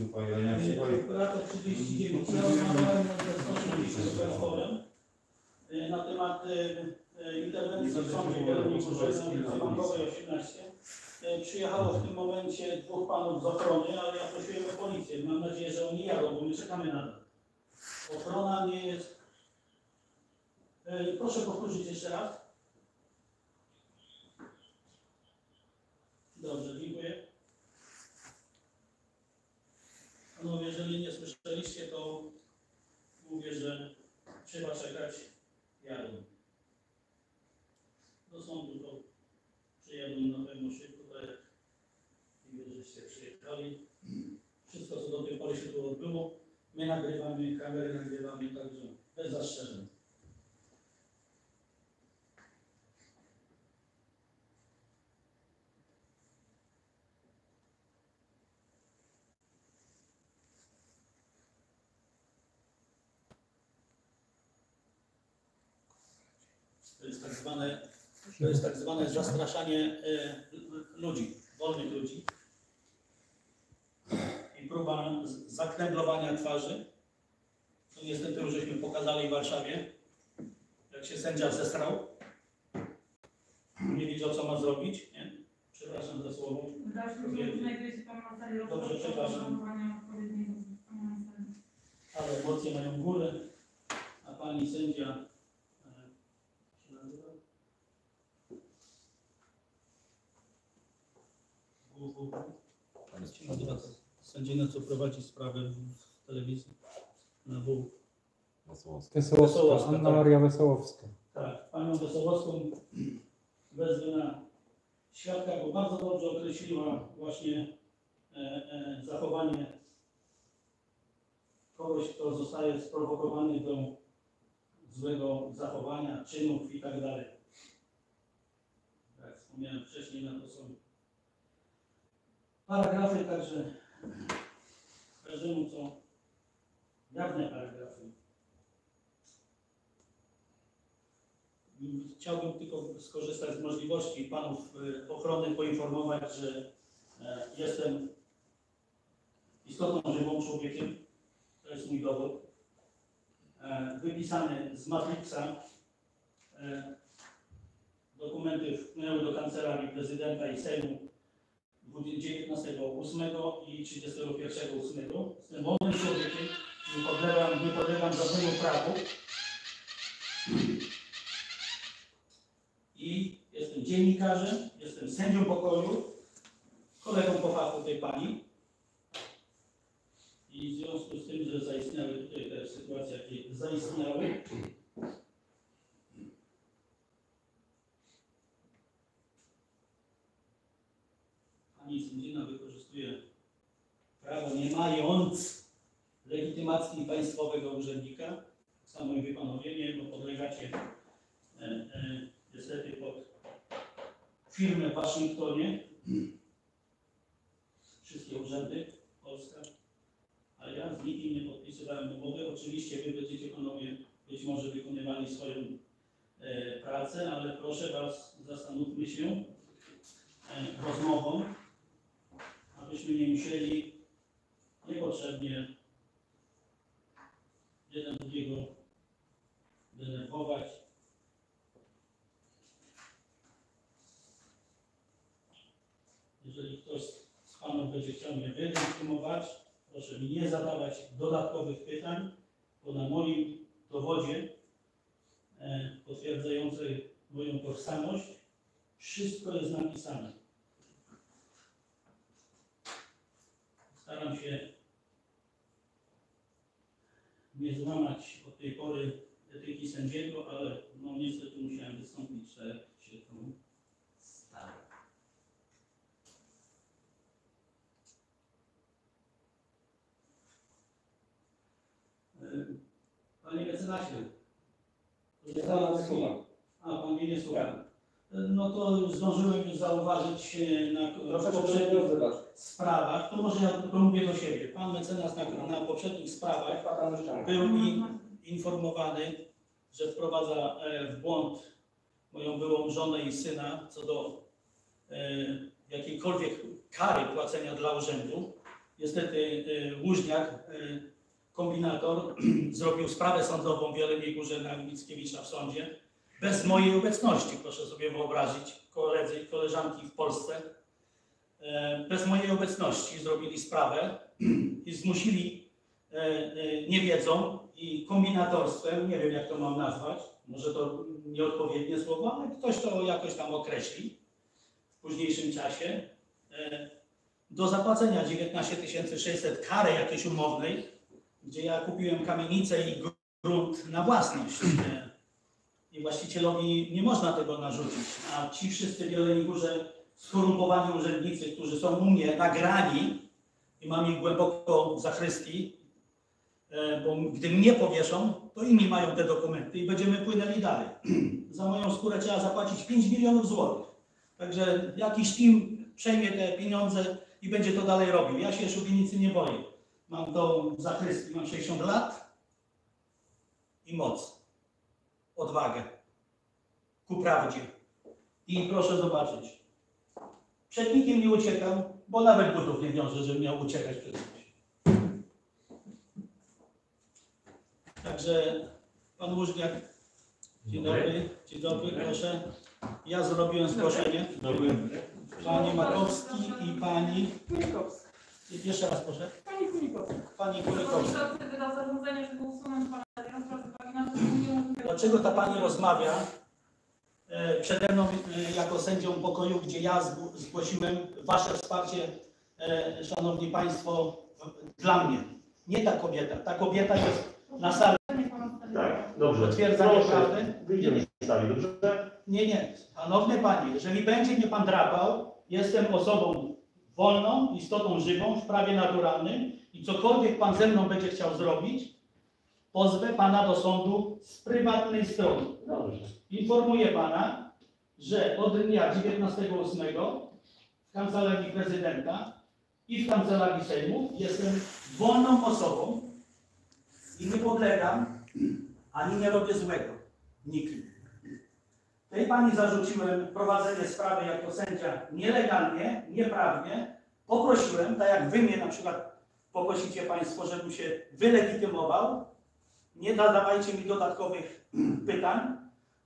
Grupa Jelenia Przyboj. Operator 39. Ja rozmawiałem y, na temat y, interwencji w sądzie kierowniku Bankowej 18. Y, Przyjechało w tym momencie dwóch panów z ochrony, ale ja prosiłem o policję. Mam nadzieję, że oni jadą, bo my czekamy na to. Ochrona nie jest... Proszę powtórzyć jeszcze raz. Dobrze, dziękuję. Panowie, jeżeli nie słyszeliście, to mówię, że trzeba czekać jadą. Do sądu to przyjadą na pewno szybko, tak jak widzę, żeście przyjechali. Wszystko, co do tej pory się tu odbyło, my nagrywamy, kamery nagrywamy, także bez zastrzeżeń. Zwane, to jest tak zwane zastraszanie e, ludzi, wolnych ludzi. I próba zakneblowania twarzy. To niestety już żeśmy pokazali w Warszawie, jak się sędzia zesrał. Nie wiedział, co ma zrobić. Nie? Przepraszam za słowo. Dobrze, przepraszam. ale emocje mają górę, a pani sędzia e, się nazywa? W- w- Jak się nazywa to? Sędzina, co prowadzi sprawę w telewizji na W. Wesołowska, Wesołowska, Anna tak. Maria Wesołowska. Tak, panią Wesołowską wezmę na świadka, bo bardzo dobrze określiła właśnie e, e, zachowanie kogoś, kto zostaje sprowokowany do złego zachowania, czynów i tak dalej. Jak wspomniałem wcześniej, na to są paragrafy, także każdemu co jawne paragrafy. Chciałbym tylko skorzystać z możliwości panów y, ochrony poinformować, że e, jestem istotą żywą człowiekiem. To jest mój dowód. E, Wypisany z Matrixa. E, Dokumenty wpłynęły do kancelarii prezydenta i Sejmu 19.8 i 31.8. Jestem wolnym człowiekiem, nie podlegam, nie podlegam żadnemu prawu. i jestem dziennikarzem, jestem sędzią pokoju, kolegą po fachu tej pani. I w związku z tym, że zaistniały tutaj te sytuacje, jakie zaistniały, pani sędzina wykorzystuje prawo nie mając legitymacji państwowego urzędnika. Tak samo i wy panowie, nie, bo podlegacie e, e, niestety pod firmę w Waszyngtonie. Wszystkie urzędy Polska. A ja z nikim nie podpisywałem umowy. Oczywiście Wy będziecie panowie być może wykonywali swoją e, pracę, ale proszę Was, zastanówmy się e, rozmową, abyśmy nie musieli niepotrzebnie jeden drugiego denerwować. Jeżeli ktoś z Panów będzie chciał mnie wylegitymować, proszę mi nie zadawać dodatkowych pytań, bo na moim dowodzie e, potwierdzającej moją tożsamość wszystko jest napisane. Staram się nie złamać od tej pory etyki sędziego, ale no niestety musiałem wystąpić, że się to stało. Panie mecenasie. Pana słucham. A, pan mnie nie słucha. No to zdążyłem już zauważyć e, na poprzednich sprawach, to może ja tylko mówię do siebie. Pan mecenas na, na poprzednich sprawach życzę. był i informowany, że wprowadza e, w błąd moją byłą żonę i syna co do e, jakiejkolwiek kary płacenia dla urzędu. Niestety Łużniak, kombinator, zrobił sprawę sądową w Jeleniej Górze na Mickiewicza w sądzie. Bez mojej obecności, proszę sobie wyobrazić, koledzy i koleżanki w Polsce. e, Bez mojej obecności zrobili sprawę i zmusili e, e, niewiedzą i kombinatorstwem, nie wiem jak to mam nazwać, może to nieodpowiednie słowo, ale ktoś to jakoś tam określi w późniejszym czasie, do zapłacenia 19 600 kary jakiejś umownej, gdzie ja kupiłem kamienicę i grunt na własność. I właścicielowi nie można tego narzucić, a ci wszyscy w Jeleniej Górze skorumpowani urzędnicy, którzy są u mnie nagrani i mam ich głęboko w zachrystii, e, bo gdy mnie powieszą, to inni mają te dokumenty i będziemy płynęli dalej. Za moją skórę trzeba zapłacić 5 milionów złotych. Także jakiś team przejmie te pieniądze i będzie to dalej robił. Ja się szubienicy nie boję. Mam w zachrystii, mam 60 lat i moc, odwagę ku prawdzie. I proszę zobaczyć, przed nikim nie uciekam, bo nawet butów nie wiążę, żebym miał uciekać przed kimś. Także pan Łużniak, dzień dobry, dzień dobry, proszę. Ja zrobiłem zgłoszenie. Pani Makowski i pani, Kulikowska. jeszcze raz proszę, Pani Kulikowska. pani zarządzenie, żeby usunąć pana Adriana z pracy Pawina, żeby nie mówił- Dlaczego ta pani rozmawia e, przede mną e, jako sędzią pokoju, gdzie ja zgł- zgłosiłem wasze wsparcie, e, szanowni państwo, dla mnie. Nie ta kobieta. Ta kobieta jest na sali. Tak, dobrze. Potwierdzanie prawdy? Wyjdziemy z sali, dobrze? Nie, nie. Szanowny panie, jeżeli będzie mnie pan drapał, jestem osobą wolną, istotą żywą w prawie naturalnym i cokolwiek pan ze mną będzie chciał zrobić, pozwę pana do sądu z prywatnej strony. Dobrze. Informuję pana, że od dnia 19.8 w kancelarii prezydenta i w kancelarii Sejmu jestem wolną osobą i nie podlegam ani nie robię złego nikim. Tej pani zarzuciłem prowadzenie sprawy jako sędzia nielegalnie, nieprawnie. Poprosiłem, tak jak wy mnie na przykład poprosicie państwo, żebym się wylegitymował. Nie zadawajcie mi dodatkowych pytań,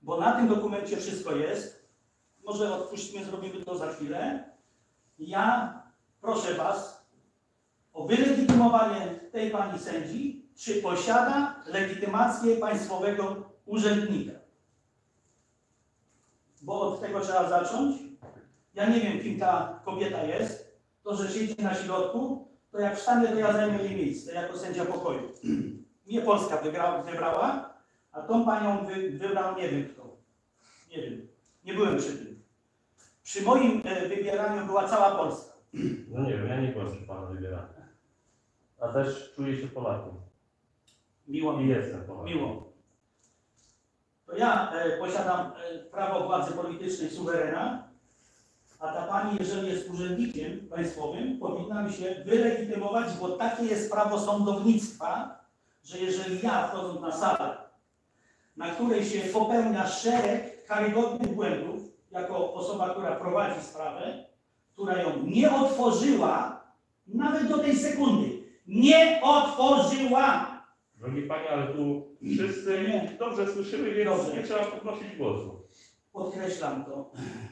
bo na tym dokumencie wszystko jest. Może odpuśćmy, zrobimy to za chwilę. Ja proszę Was o wylegitymowanie tej pani sędzi, czy posiada legitymację państwowego urzędnika. Bo od tego trzeba zacząć. Ja nie wiem, kim ta kobieta jest. To, że siedzi na środku, to jak wstanę, to ja zajmę jej miejsce jako sędzia pokoju. Nie Polska wygrała, wybrała, a tą panią wy, wybrał nie wiem kto. Nie wiem. Nie byłem przy tym. Przy moim e, wybieraniu była cała Polska. No nie wiem, ja nie byłem przy Pana wybierany. A też czuję się Polakiem. Miło mi. jestem Polakiem. Miło. To ja e, posiadam e, prawo władzy politycznej suwerena, a ta pani, jeżeli jest urzędnikiem państwowym, powinna mi się wylegitymować, bo takie jest prawo sądownictwa, że jeżeli ja wchodząc na salę, na której się popełnia szereg karygodnych błędów, jako osoba, która prowadzi sprawę, która ją nie otworzyła, nawet do tej sekundy, nie otworzyła, Drogi Panie, ale tu wszyscy Nie. dobrze słyszymy, więc Dobrze. nie trzeba podnosić głosu. Podkreślam to.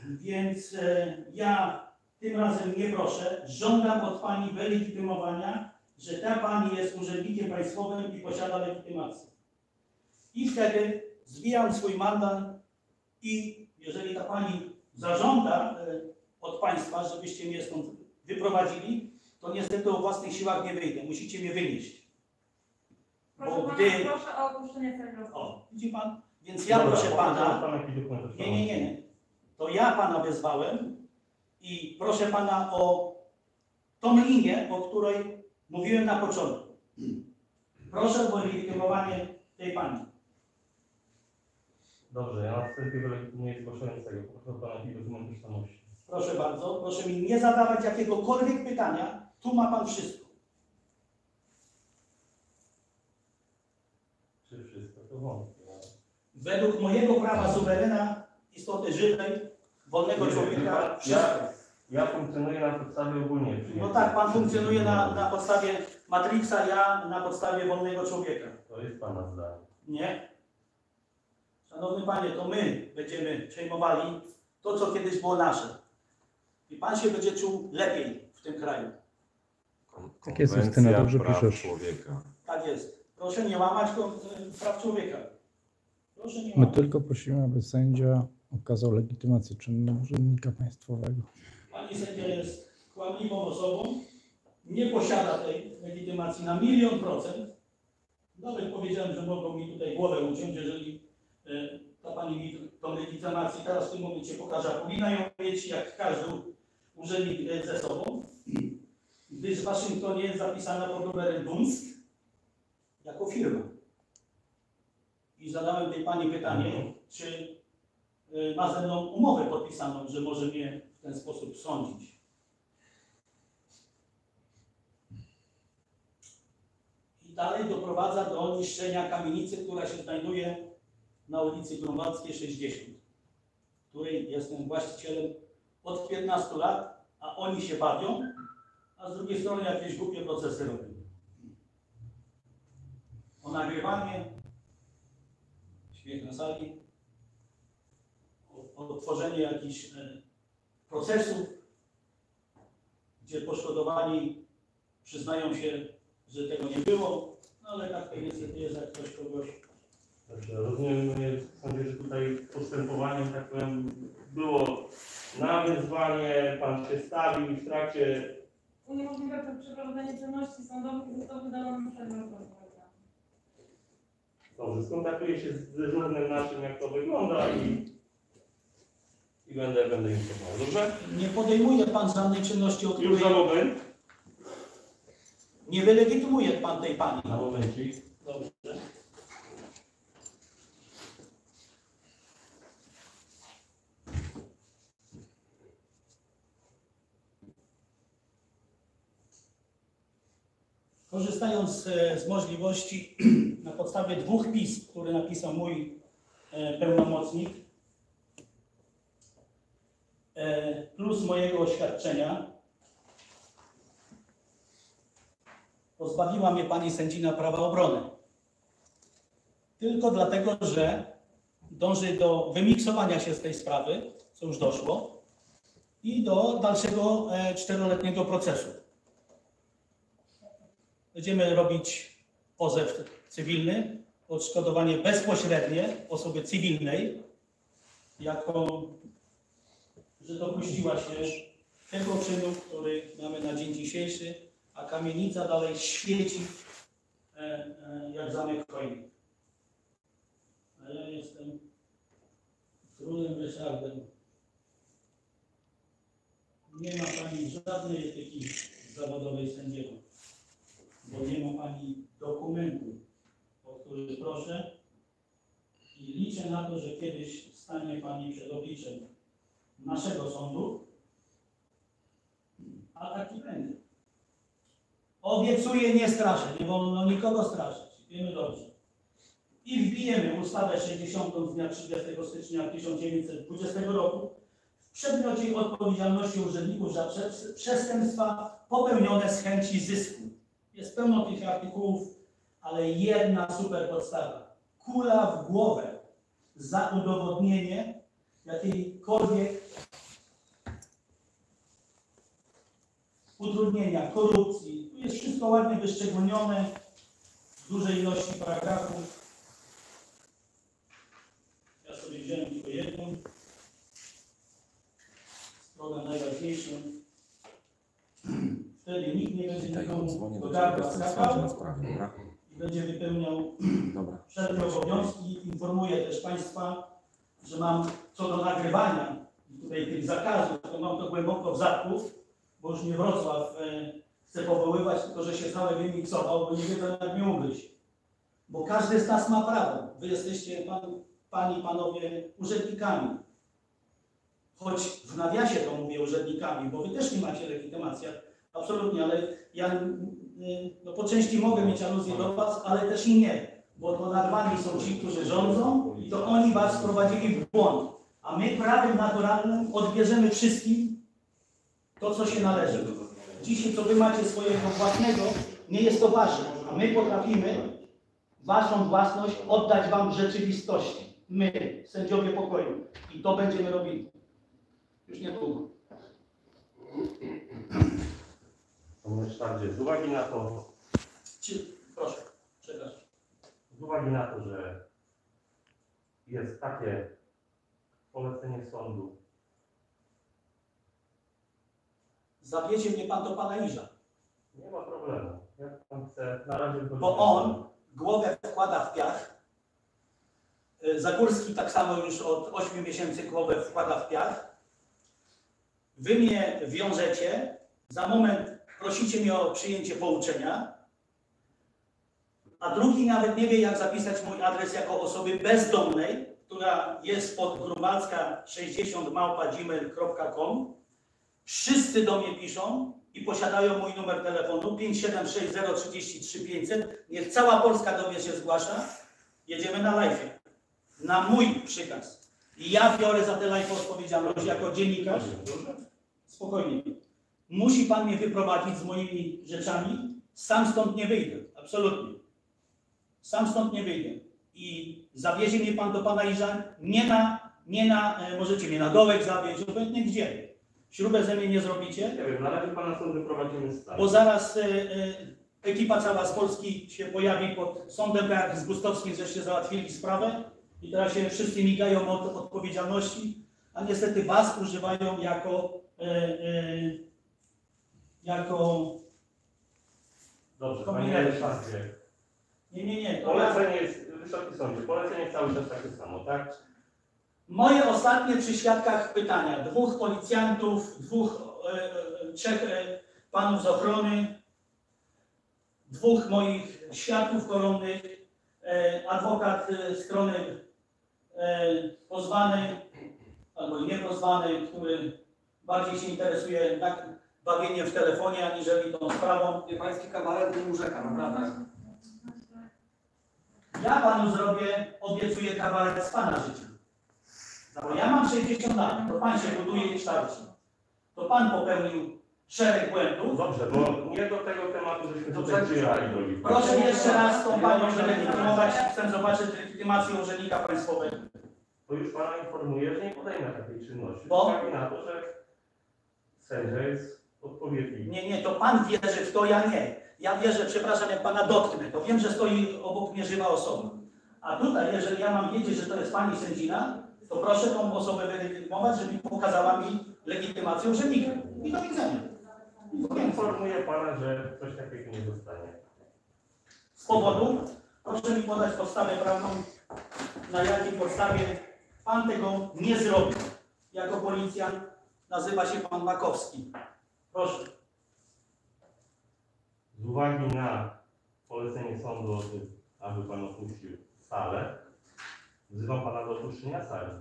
Więc e, ja tym razem nie proszę, żądam od Pani wylegitymowania, że ta Pani jest urzędnikiem państwowym i posiada legitymację. I wtedy zwijam swój mandat i jeżeli ta Pani zażąda e, od Państwa, żebyście mnie stąd wyprowadzili, to niestety o własnych siłach nie wyjdę. Musicie mnie wynieść. Proszę Bo pana, gdy- proszę o opuszczenie sali rozprawy. O, widzi Pan? Więc ja Dobra, proszę Pana... Pan jakiś dokument Nie, nie, nie, nie. To ja pana wezwałem i proszę pana o tą linię, o której mówiłem na początku. Proszę o legitymowanie tej pani. Dobrze, ja na wstępie wylegitymuję zgłaszającego. Poproszę Pana jakiś dokument tożsamości. Proszę bardzo, proszę mi nie zadawać jakiegokolwiek pytania. Tu ma pan wszystko. Czy wszystko to wątpię. Według mojego prawa suwerena, istoty żywej, wolnego Nie, człowieka, ja- wszystko. Ja funkcjonuję na podstawie ogólnie przyjętej. No tak, pan funkcjonuje na, na podstawie Matrixa, ja na podstawie wolnego człowieka. To jest Pana zdanie. Nie? Szanowny Panie, to my będziemy przejmowali to, co kiedyś było nasze. I Pan się będzie czuł lepiej w tym kraju. Tak jest, Justyna, dobrze praw piszesz. człowieka. Tak jest. Proszę nie łamać ko- praw człowieka. Proszę nie My łamać. tylko prosimy, aby sędzia okazał legitymację czynną urzędnika państwowego. Pani sędzia jest kłamliwą osobą, nie posiada tej legitymacji na milion procent. Nawet powiedziałem, że mogą mi tutaj głowę uciąć, jeżeli e, ta pani mi tą legitymację teraz w tym momencie pokaże. Powinna ją mieć jak każdy urzędnik e, ze sobą, gdyż w Waszyngtonie jest zapisana pod numerem Dunst jako firma. I zadałem tej pani pytanie, czy e, ma ze mną umowę podpisaną, że może mnie w ten sposób sądzić. I dalej doprowadza do niszczenia kamienicy, która się znajduje na ulicy Grunwaldzkiej 60, której jestem właścicielem od 15 lat, a oni się bawią, a z drugiej strony jakieś głupie procesy robią. O nagrywanie, śmiech na sali, o, o tworzenie jakichś e, procesów, gdzie poszkodowani przyznają się, że tego nie było, no ale tak to niestety jest, jak ktoś kogoś Dobrze, rozumiem, e, sądzę, że tutaj postępowanie, tak powiem, było na wyzwanie, Pan się stawił i w trakcie Uniemożliwia to przeprowadzenie czynności sądowych, został wydalony przedmiot rozpoznania. Dobrze, skontaktuję się z dyżurnym naszym, jak to wygląda i, i będę, będę informował. Dobrze? nie podejmuje Pan żadnej czynności, od Już za której moment. nie wylegitymuje Pan tej Pani. Na momencik. Dobrze. Korzystając e, z możliwości na podstawie dwóch pism, które napisał mój e, pełnomocnik, e, plus mojego oświadczenia, pozbawiła mnie pani sędzina prawa obrony. Tylko dlatego, że dąży do wymiksowania się z tej sprawy, co już doszło, i do dalszego e, czteroletniego procesu. Będziemy robić pozew cywilny, odszkodowanie bezpośrednie osoby cywilnej, jako że dopuściła się tego czynu, który mamy na dzień dzisiejszy, a kamienica dalej świeci e, e, jak zamek Koinik. A ja jestem królem Ryszardem. Nie ma Pani żadnej etyki zawodowej sędziego, bo nie ma Pani dokumentu, o który proszę i liczę na to, że kiedyś stanie Pani przed obliczem naszego sądu, a taki będzie. Obiecuję nie straszę, nie wolno nikogo straszyć, wiemy dobrze. I wbijemy ustawę 60 z dnia 30 stycznia 1920 roku w przedmiocie odpowiedzialności urzędników za prze- przestępstwa popełnione z chęci zysku. Jest pełno tych artykułów, ale jedna super podstawa. Kula w głowę za udowodnienie jakiejkolwiek utrudnienia, korupcji. Tu jest wszystko ładnie wyszczególnione w dużej ilości paragrafów. Ja sobie wziąłem tylko jedną, stronę najważniejszą. Wtedy nikt nie będzie nikomu do gardła skakał i będzie wypełniał wszelkie obowiązki. Informuję też Państwa, że mam co do nagrywania tutaj tych zakazów, to mam to głęboko w zadku, bo już nie Wrocław e, chce powoływać, tylko że się cały wymiksował, bo nie wiedzą jak mnie ugryźć. Bo każdy z nas ma prawo. Wy jesteście, pan, Pani, Panowie, urzędnikami. Choć w nawiasie to mówię urzędnikami, bo Wy też nie macie legitymacji. Absolutnie, ale ja y, no, po części mogę mieć aluzję do Was, ale też i nie. Bo to nad Wami są ci, którzy rządzą i to oni Was wprowadzili w błąd. A my prawem naturalnym odbierzemy wszystkim to, co się należy. Dzisiaj, co wy macie swojego własnego, nie jest to wasze, a my potrafimy waszą własność oddać wam w rzeczywistości. My, sędziowie pokoju. I to będziemy robili. Już niedługo. Panie z uwagi na to, Czy, proszę, przepraszam. Z uwagi na to, że jest takie polecenie sądu, Zawiezie mnie pan do pana Iża, nie ma problemu. Jak pan chce, na razie bo on głowę wkłada w piach. Y, Zagórski tak samo już od 8 miesięcy głowę wkłada w piach. Wy mnie wiążecie, za moment prosicie mnie o przyjęcie pouczenia, a drugi nawet nie wie, jak zapisać mój adres jako osoby bezdomnej, która jest pod grubacka 60 małpa.gmail.com. Wszyscy do mnie piszą i posiadają mój numer telefonu 576033500. Niech cała Polska do mnie się zgłasza. Jedziemy na live. Na mój przykaz. I ja biorę za te live odpowiedzialność jako dziennikarz. Spokojnie. Musi pan mnie wyprowadzić z moimi rzeczami. Sam stąd nie wyjdę. Absolutnie. Sam stąd nie wyjdę. I zawiezie mnie pan do pana Iża nie na, nie na, e, możecie mnie na dołek zawieźć, obojętnie gdzie. Śrubę ze mnie nie zrobicie, Nie wiem, na razie pana sąd wyprowadzimy z bo zaraz e, e, ekipa cała z Polski się pojawi pod sądem, tak jak z Gustowskim żeście załatwili sprawę i teraz się wszyscy migają od odpowiedzialności, a niestety was używają jako e, e, jako Dobrze, panie Ryszardzie. Nie, nie, nie, Polecenie jest, Wysoki Sądzie, polecenie cały czas takie samo, tak? Moje ostatnie przy świadkach pytania. Dwóch policjantów, dwóch, e, e, trzech e, panów z ochrony, dwóch moich świadków koronnych, e, adwokat e, strony e, pozwany albo niepozwany, który bardziej się interesuje tak bawieniem w telefonie, aniżeli tą sprawą. Pański kabaret nie urzeka, naprawdę. Ja panu zrobię, obiecuję kawaler z pana życia. Bo ja mam 60 lat, to pan się buduje i kształci. To pan popełnił szereg błędów. Dobrze, bo nie do tego tematu, żeśmy tutaj przyjechali, drogi. Proszę jeszcze raz tą panią legitymować. Chcę zobaczyć legitymację urzędnika państwowego. To już pana informuję, że nie podejmę takiej czynności. Bo? Uwagi na to, że sędzia jest odpowiedni. Nie, nie, to pan wierzy w to, ja nie. Ja wierzę, przepraszam, jak pana dotknę, to wiem, że stoi obok mnie żywa osoba. A tutaj, jeżeli ja mam wiedzieć, że to jest pani sędzina, to proszę tą osobę wylegitymować, żeby pokazała mi legitymację urzędnika. I do widzenia. Informuję pana, że coś takiego nie zostanie. Z powodu, proszę mi podać podstawę prawną, na jakiej podstawie pan tego nie zrobił. Jako policjant nazywa się pan Makowski. Proszę. Z uwagi na polecenie sądu o tym, aby pan opuścił salę, wzywam pana do opuszczenia sali.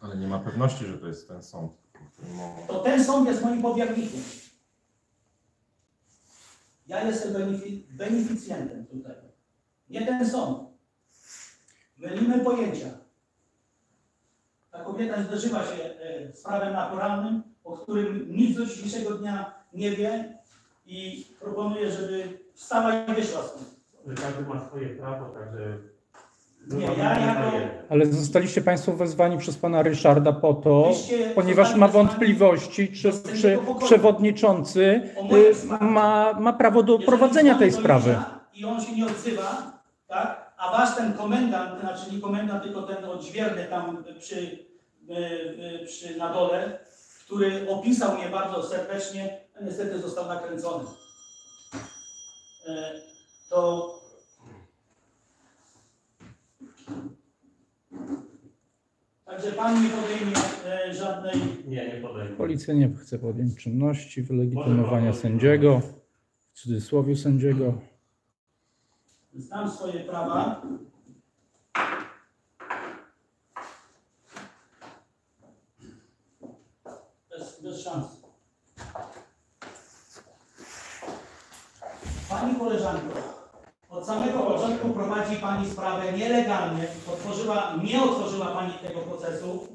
Ale nie ma pewności, że to jest ten sąd. To ten sąd jest moim powiernikiem. Ja jestem benefi- beneficjentem tutaj. Nie ten sąd. Mylimy pojęcia. Ta kobieta zderzyła się e, z prawem naturalnym, o którym nic do dzisiejszego dnia nie wie i proponuję, żeby wstała i wyszła stąd. Każdy ma swoje prawo, także... Nie, ja jako- Ale zostaliście Państwo wezwani przez Pana Ryszarda po to, Wyście ponieważ zostali ma wątpliwości, czy, czy przewodniczący y, ma, ma prawo do Jeżeli prowadzenia tej sprawy. I on się nie odzywa, tak? A wasz ten komendant, znaczy nie komendant, tylko ten odźwierny tam przy, y, y, przy na dole, który opisał mnie bardzo serdecznie, a niestety został nakręcony. E, To Także pan nie podejmie e, żadnej Nie, nie podejmę. Policja nie chce podjąć czynności wylegitymowania sędziego, w cudzysłowie sędziego. Znam swoje prawa. Bez, bez szans. Pani koleżanko, od samego początku prowadzi Pani sprawę nielegalnie. Otworzyła, nie otworzyła Pani tego procesu.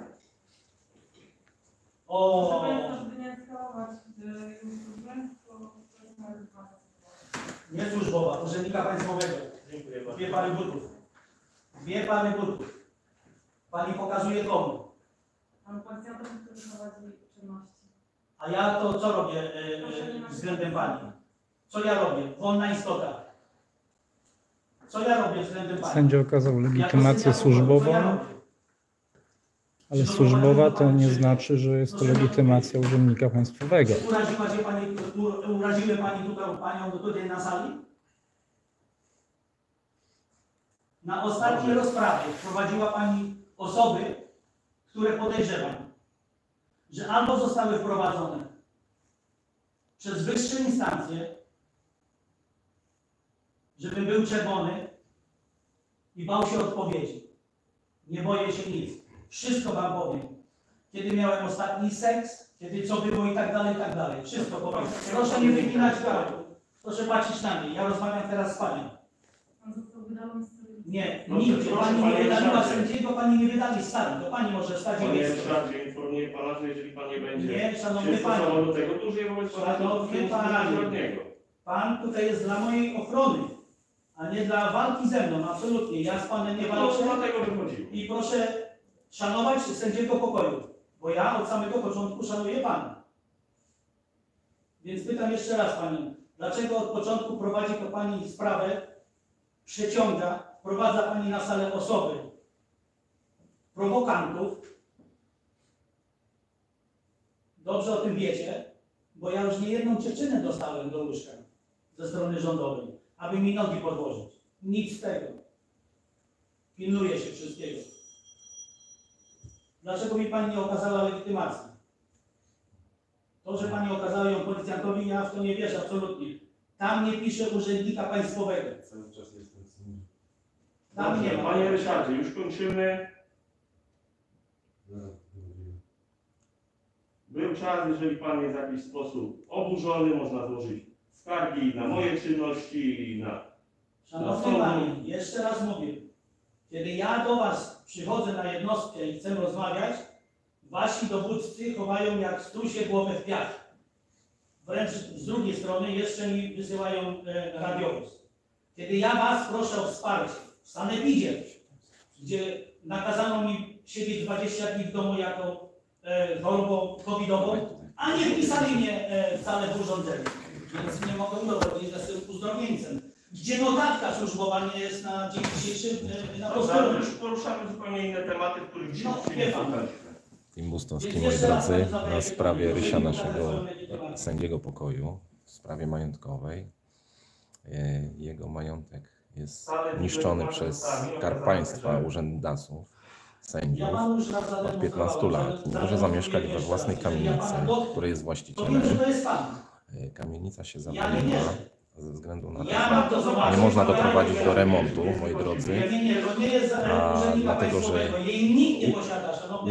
O, nie służbowa, urzędnika państwowego. Dziękuję bardzo. Dwie pary butów. Dwie pary butów. Pani pokazuje komu. Pan policjantom, którzy prowadzili czynności. A ja to co robię e, e, względem pani? Co ja robię? Wolna istota. Co ja robię względem pani? Sędzia okazał legitymację ja służbową, ale służbowa to nie znaczy, że jest to legitymacja urzędnika państwowego. Uraziła się pani, u- uraziły pani tutaj panią tutaj na sali? Na ostatniej rozprawie wprowadziła pani osoby, które podejrzewam, że albo zostały wprowadzone przez wyższe instancje, żeby był czerwony i bał się odpowiedzi. Nie boję się nic. Wszystko wam powiem. Kiedy miałem ostatni seks, kiedy co było i tak dalej, i tak dalej. Wszystko powiem. Proszę nie wyginać gardła. Proszę patrzeć na mnie. Ja rozmawiam teraz z panią. Pan został wydalony z celu. Nie, Proszę, nigdzie. proszę, Pani nie panie wydaliła Ryszardzie. sędziego, pani nie wydali stali. To pani może stać i Panie jest. Ryszardzie, informuję pana, że jeżeli pan nie będzie Nie, szanowny stosował panie. do tego, to użyję wobec pana Szanowny panie. Pan tutaj jest dla mojej ochrony, a nie dla walki ze mną. Absolutnie. Ja z panem nie walczę. dlatego wychodziło. I proszę szanować sędziego pokoju, bo ja od samego początku szanuję Pana. Więc pytam jeszcze raz Panią, dlaczego od początku prowadzi to Pani sprawę, przeciąga, wprowadza Pani na salę osoby, prowokantów. Dobrze o tym wiecie, bo ja już nie jedną dziewczynę dostałem do łóżka ze strony rządowej, aby mi nogi podłożyć. Nic z tego. Pilnuje się wszystkiego. Dlaczego mi Pani nie okazała legitymacji? To, że Pani okazała ją policjantowi, ja w to nie wierzę absolutnie. Tam nie pisze urzędnika państwowego. Cały czas jestem sędzią. Tam nie Dobrze, ma. Panie Ryszardzie, już kończymy. Był czas, jeżeli pan jest w jakiś sposób oburzony, można złożyć skargi na moje czynności i na... Szanowny Panie, jeszcze raz mówię. Kiedy ja do Was przychodzę na jednostkę i chcę rozmawiać, Wasi dowódcy chowają jak strusie głowę w piach. Wręcz z drugiej strony jeszcze mi wysyłają e, radiowóz. Kiedy ja Was proszę o wsparcie w Sanepidzie, gdzie nakazano mi siedzieć 20 dni w domu jako e, chorobą covidową, a nie wpisali mnie e, wcale w urządzeniu. Więc nie mogę urodzić, jestem uzdrowieńcem. Gdzie notatka służbowa nie jest na dzień dzisiejszy e, na Dobrze, rozwoju. już poruszamy zupełnie inne tematy, których dzisiaj No, nie spotkaliśmy. Tim Bustowski, moi drodzy, na sprawie Rysia, naszego sędziego pokoju, w sprawie majątkowej. E, Jego majątek jest niszczony przez Skarb Państwa, urzędników, Ja sędziów od zademonstrowałem, 15 lat. Nie może zamieszkać we własnej kamienicy, której jest To właścicielem. E, Kamienica się zawaliła ze względu na to, że nie można doprowadzić do remontu, moi drodzy. A, dlatego, że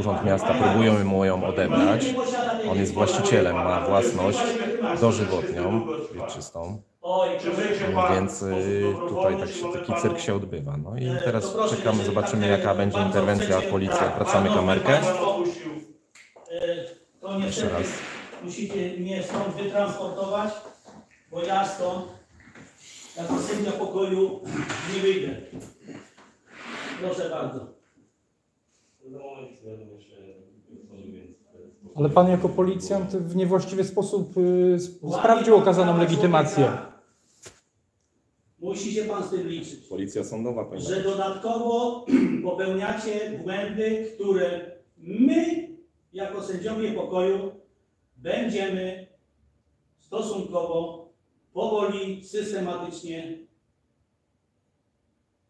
Urząd. Miasta Marku, mu ją odebrać. On jest właścicielem, ma własność dożywotnią, wieczystą. Więc y, tutaj tak się, taki cyrk się odbywa. No i E, teraz czekamy, zobaczymy tak, jaka e, będzie interwencja policji. tak, Odwracamy kamerkę. E, Jeszcze raz. Musicie mnie stąd wytransportować, bo ja stąd jako sędzia pokoju nie wyjdę. Proszę bardzo. Ale pan jako policjant w niewłaściwy sposób y, sp- sprawdził okazaną legitymację. Musi się pan z tym liczyć. Policja sądowa powinna że dodatkowo popełniacie błędy, które my, jako sędziowie pokoju, będziemy stosunkowo powoli, systematycznie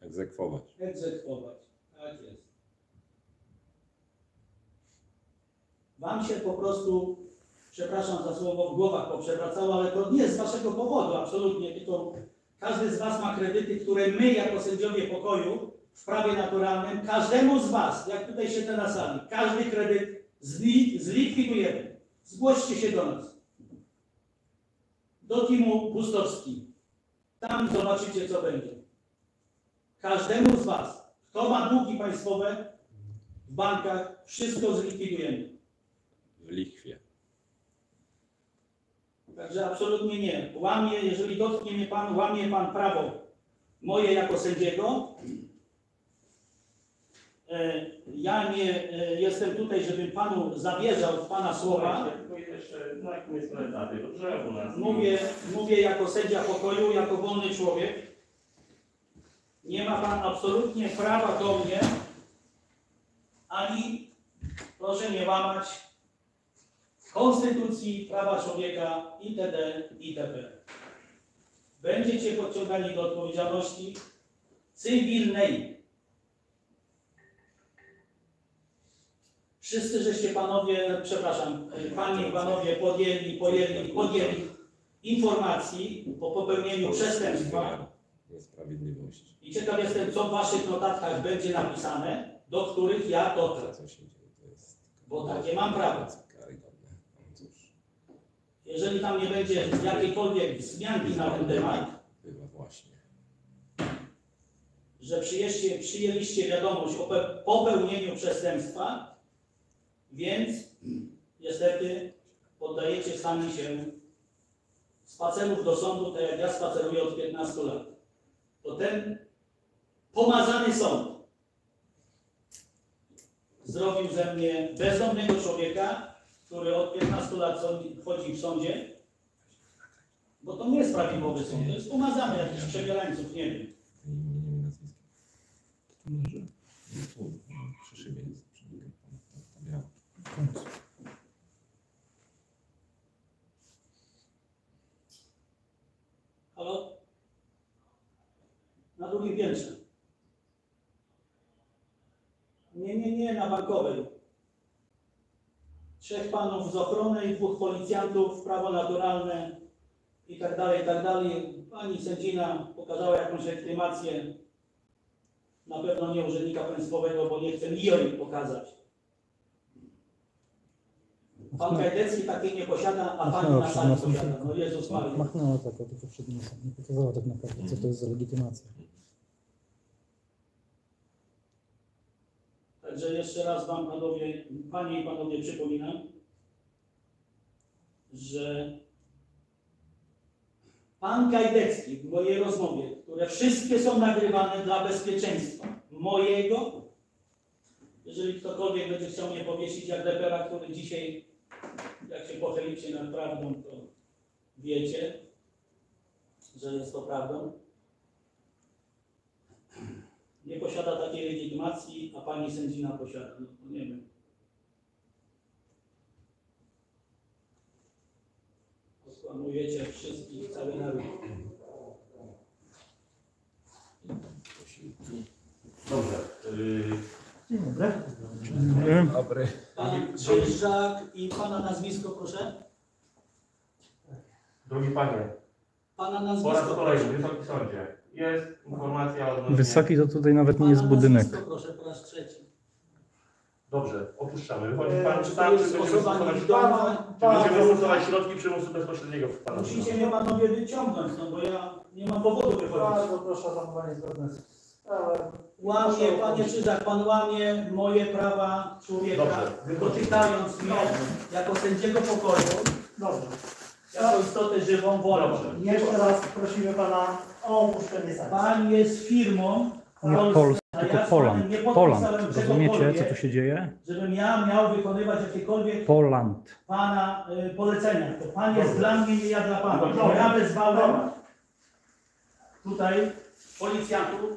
egzekwować. egzekwować. Tak jest. Wam się po prostu, przepraszam za słowo, w głowach poprzewracało, ale to nie z waszego powodu, absolutnie, tylko każdy z was ma kredyty, które my, jako sędziowie pokoju, w prawie naturalnym, każdemu z was, jak tutaj siedzę na sali, każdy kredyt zli, zlikwidujemy. Zgłoście się do nas. Do teamu Bustowski. Tam zobaczycie, co będzie. Każdemu z Was, kto ma długi państwowe w bankach, wszystko zlikwidujemy. W lichwie. Także absolutnie nie. Łamie, jeżeli dotknie mnie pan, łamie pan prawo moje jako sędziego. E, Ja nie e, jestem tutaj, żebym panu zawierzał w pana słowa. Nas. Mówię, mówię jako sędzia pokoju, jako wolny człowiek. Nie ma pan absolutnie prawa do mnie, ani proszę nie łamać konstytucji, prawa człowieka itd. itp. Będziecie podciągani do odpowiedzialności cywilnej. Wszyscy żeście panowie, przepraszam, panie i panowie podjęli, podjęli, podjęli informacji o popełnieniu przestępstwa. Niesprawiedliwości. i ciekaw jestem, co w waszych notatkach będzie napisane, do których ja dotrę, bo takie mam prawo. No Jeżeli tam nie będzie jakiejkolwiek wzmianki na ten temat, że przyjęliście, wiadomość o pe- popełnieniu przestępstwa, więc niestety poddajecie sami się spacerów do sądu, tak jak ja spaceruję od 15 lat. To ten pomazany sąd zrobił ze mnie bezdomnego człowieka, który od 15 lat chodzi w sądzie, bo to nie jest prawidłowy sąd, to jest pomazany jakiś przebierańców, nie wiem. Imieniem i nazwiskiem. Tam leży. Tu, przy szybie jest. Przy tam, tam, tam końcu. Halo? Na drugim piętrze. Nie, nie, nie, na bankowej. Trzech panów z ochrony i dwóch policjantów, prawo naturalne i tak dalej, i tak dalej. Pani sędzina pokazała jakąś legitymację. Na pewno nie urzędnika państwowego, bo nie chcę jej pokazać. Pan Kajdecki takiej nie posiada, a pani na sali posiada. No Jezus Maria. Machnęła tak, o, tylko przed nosem. Nie pokazała tak naprawdę, co to jest za legitymacja. Także jeszcze raz Wam, panowie, Panie i Panowie, przypominam, że Pan Gajdecki w mojej rozmowie, które wszystkie są nagrywane dla bezpieczeństwa mojego, jeżeli ktokolwiek będzie chciał mnie powiesić jak lepera, który dzisiaj, jak się pochylicie nad prawdą, to wiecie, że jest to prawdą. Nie posiada takiej legitymacji, a pani sędzina posiada. No to nie wiem. Wszystkich, cały naród. Dobrze. y, Dzień dobry. Dobry. Pan Krzyżak i pana nazwisko, proszę. Drogi panie, Pana po nazwisko. raz kolejny. Wysoki Sądzie, jest informacja odnośnie... Wysoki to tutaj nawet nie Pana jest budynek. nazwisko, proszę, po raz trzeci. Dobrze, opuszczamy. Wychodzi pan, czy czy tak, czy jest będziemy osoba stosować... niewidoma? Czy będziemy stosować środki przymusu bezpośredniego w pana Musicie mnie panowie wyciągnąć, no bo ja nie mam powodu wychodzić. proszę o zachowanie zgodne z. Łamie, panie Krzyżak, pan łamie moje prawa człowieka, Dobrze. dotykając mnie jako sędziego pokoju, Dobrze. jako istotę żywą. Dobrze. Jeszcze raz prosimy pana o opuszczenie sali. Pan jest firmą Nie polską, Polska, a tylko ja z Poland. panem nie Poland. podpisałem Rozumiecie, co tu się dzieje? żebym ja miał wykonywać jakiekolwiek Poland. pana y, polecenia. To pan jest Dobrze. dla mnie, nie ja dla pana. Dobrze. Bo ja wezwałem Dobra. tutaj policjantów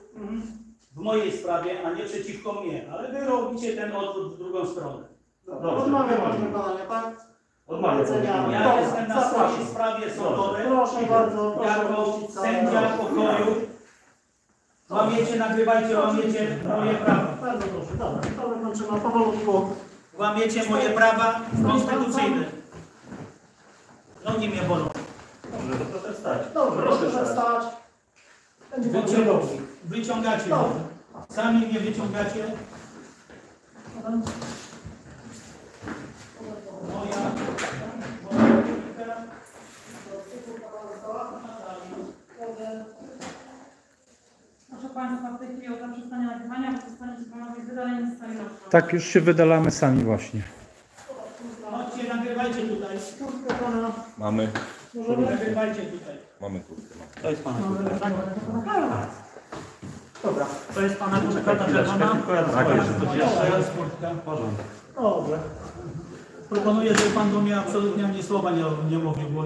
w mojej sprawie, a nie przeciwko mnie. Ale wy robicie ten odwrót w drugą stronę. Dobrze. Odmawiam tak? Odmawiam. Ja Dobra, jestem na zapraszam. swojej sprawie sądowej. Proszę bardzo, proszę Jako sędzia pokoju łamiecie, nagrywajcie, łamiecie moje prawa. Bardzo proszę, dobra. To wykończymy powolutku. Łamiecie moje prawa konstytucyjne. Nogi mnie bolą. Dobrze, to proszę wstać. Dobrze, Proszę proszę wstać. Dobrze. Wyciągacie. Sami mnie wyciągacie. Moja. Proszę Państwa, w tej chwili o zaprzestanie nagrywania, bo zostaniecie Panowie wydaleni z sali. Tak, już się wydalamy sami właśnie. Chodźcie, nagrywajcie tutaj. Kurtkę Mamy Nagrywajcie tutaj. Mamy kurtkę. To jest pana kurtka? Dobra, to jest pana kurtka ta czerwona? Tylko ja Tak, jest. szybko To jest kurtka. Dobrze. Proponuję, żeby pan do mnie absolutnie ani słowa nie, nie mówił, bo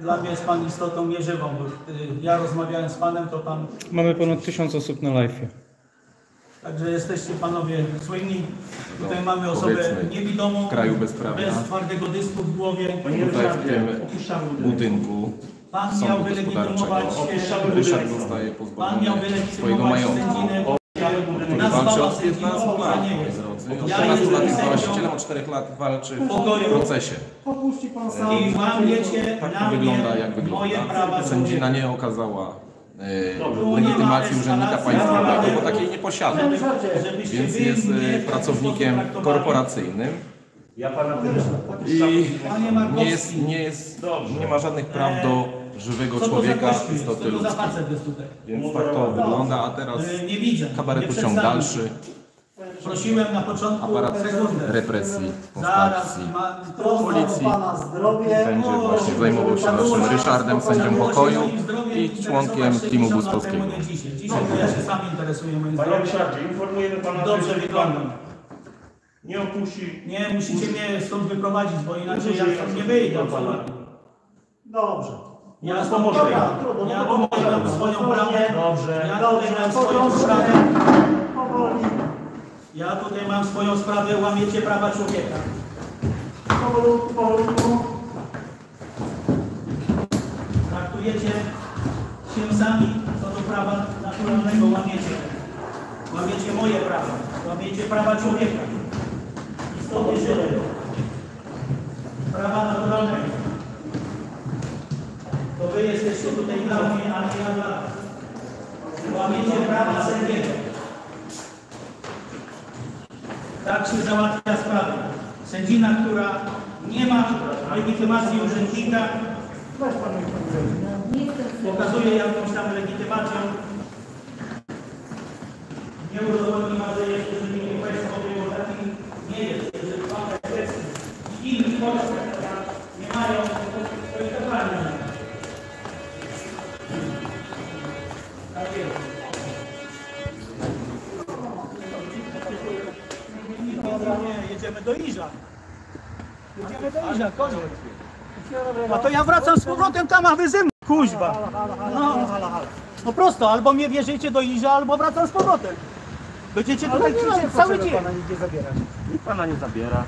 dla mnie jest pan istotą nieżywą. Bo y, ja rozmawiałem z panem, to pan Mamy ponad tysiąc osób na live. Także jesteście panowie słynni. Tutaj mamy osobę niewidomą, w kraju bezprawia. bez twardego dysku w głowie. Panie Tutaj w tym budynku Pan miał wylegitymować, Ryszard zostaje pan miał pozbawiony swojego majątku. sędzinę, Który walczy od 15 sędziną, lat, moi drodzy. Od 14 lat jest właścicielem, od 4 lat walczy w procesie. Popuści pan sam. I łamiecie Tak wygląda, mnie jak moje wygląda. prawa Sędzina nie okazała ma urzędnika państwowego, bo takiej nie posiada. Więc jest e, pracownikiem korporacyjnym. Ja pana też i nie, jest, nie, jest, nie ma żadnych praw do żywego człowieka, istoty ludzkiej. Więc tak to wygląda, a teraz E, kabaret pociąg dalszy, Prosiłem na początku aparat sekundę. represji, Zaraz konstacji. Policji. pana zdrowie. Będzie właśnie zajmował się naszym Ryszardem, sędzią pokoju i członkiem teamu bustowskiego. To ja się sam interesuję moim Panie. Ryszardzie, informujemy pana, Dobrze wyglądam. nie opuści... Nie, musicie mnie stąd wyprowadzić, bo inaczej ja stąd nie wyjdę. Dobrze. Ja stąd trudno. Ja mam swoją prawdę. Dobrze. Ja Dobrze, tutaj mam po swoją prostu. Ja tutaj mam swoją sprawę, łamiecie prawa człowieka. powolutku, powolutku. Traktujecie się sami co do prawa naturalnego, łamiecie. Łamiecie moje prawa, łamiecie prawa człowieka. Istoty żywej. Prawa naturalnego. To wy jesteście tutaj dla mnie, a nie ja dla was. Łamiecie prawa sędziego. Się załatwia sprawa. Sędzina, która nie ma legitymacji urzędnika, pokazuje jakąś tam legitymacją. Nie udowodni ma, że jeszcze, że nie Państwo było taki nie jest, że pan Efekcji i w jedziemy do Iża. Jedziemy do Iża, koniec. A to ja wracam z powrotem tam, a wy ze mną, kuźba. No, no prosto, albo mnie wierzycie do Iża, albo wracam z powrotem. Będziecie tutaj krzyczeć cały dzień. pana nigdzie zabierać. Nikt pana nie zabiera.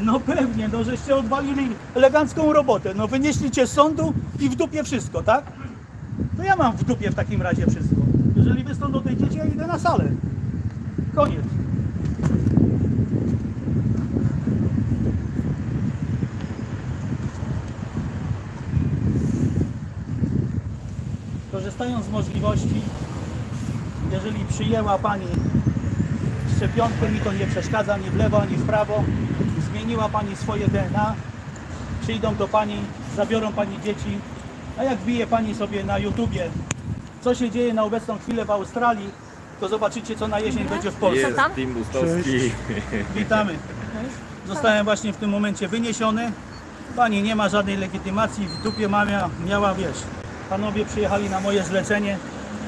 No pewnie, no żeście odwalili elegancką robotę. No wynieślicie z sądu i w dupie wszystko, tak? To ja mam w dupie w takim razie wszystko. Jeżeli wy stąd odejdziecie, ja idę na salę. Koniec. Korzystając z możliwości, jeżeli przyjęła Pani szczepionkę, mi to nie przeszkadza ani w lewo, ani w prawo. Zmieniła Pani swoje DNA, przyjdą do Pani, zabiorą Pani dzieci, a jak bije Pani sobie na YouTubie, co się dzieje na obecną chwilę w Australii, to zobaczycie, co na jesień będzie w Polsce. Team Bustowski. Witamy. Zostałem właśnie w tym momencie wyniesiony. Pani nie ma żadnej legitymacji, w dupie mamia miała, wiesz, panowie przyjechali na moje zlecenie.